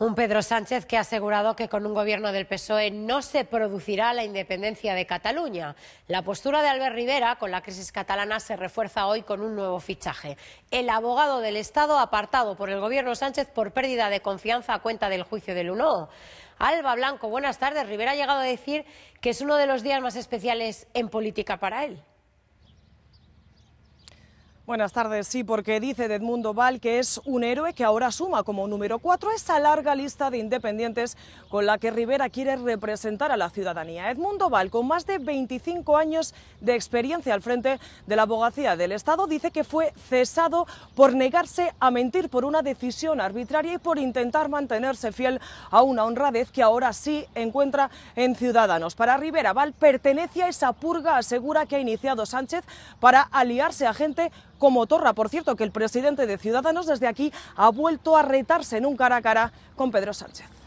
Un Pedro Sánchez que ha asegurado que con un gobierno del PSOE no se producirá la independencia de Cataluña. La postura de Albert Rivera con la crisis catalana se refuerza hoy con un nuevo fichaje. El abogado del Estado apartado por el gobierno Sánchez por pérdida de confianza a cuenta del juicio del UNO. Alba Blanco, buenas tardes. Rivera ha llegado a decir que es uno de los días más especiales en política para él. Buenas tardes. Sí, porque dice Edmundo Val que es un héroe que ahora suma como número cuatro esa larga lista de independientes con la que Rivera quiere representar a la ciudadanía. Edmundo Val, con más de 25 años de experiencia al frente de la abogacía del Estado, dice que fue cesado por negarse a mentir por una decisión arbitraria y por intentar mantenerse fiel a una honradez que ahora sí encuentra en Ciudadanos. Para Rivera, Val pertenece a esa purga, asegura que ha iniciado Sánchez para aliarse a gente como Torra. Por cierto, que el presidente de Ciudadanos desde aquí ha vuelto a retarse en un cara a cara con Pedro Sánchez.